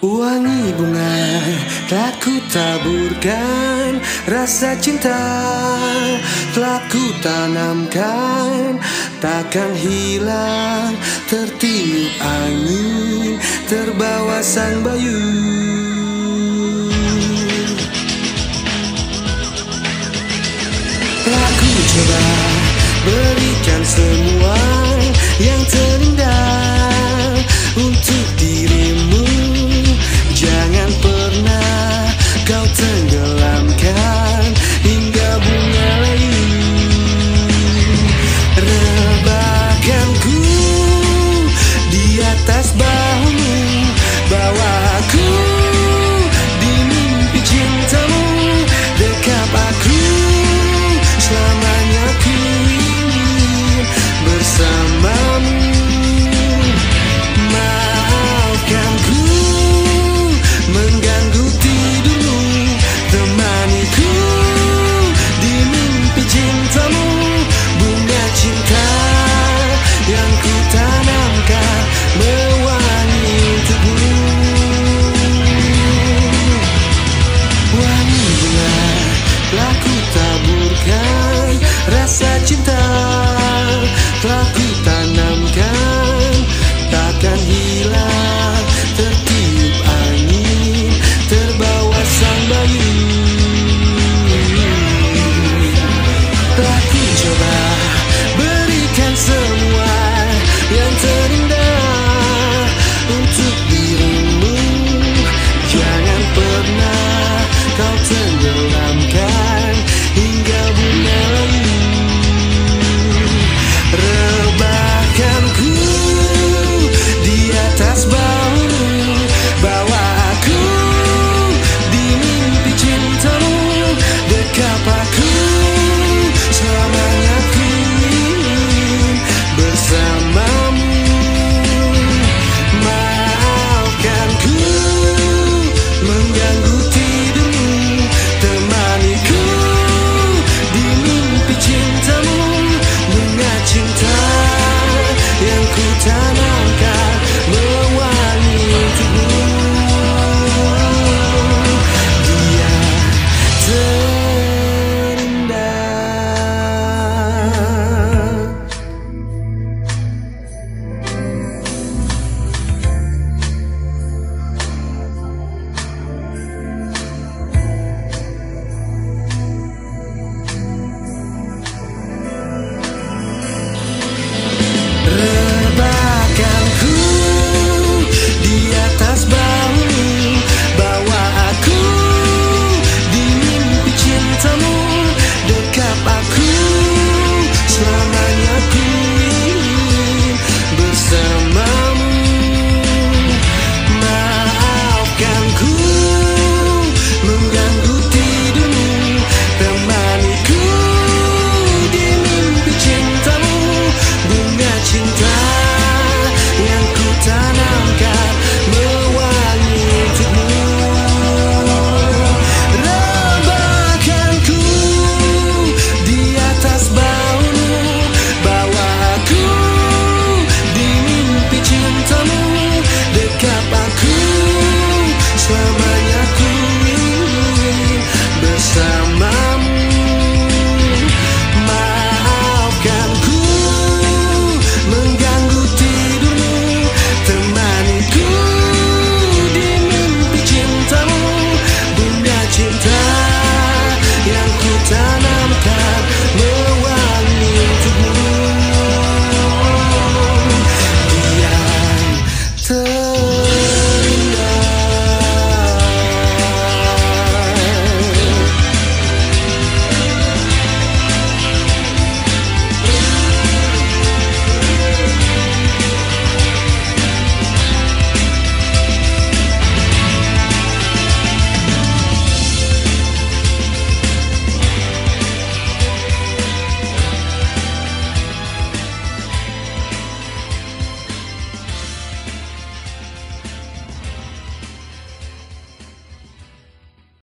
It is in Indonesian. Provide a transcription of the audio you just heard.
Wangi bunga telah ku taburkan Rasa cinta telah ku tanamkan Takkan hilang tertiup angin Terbawa sang bayu.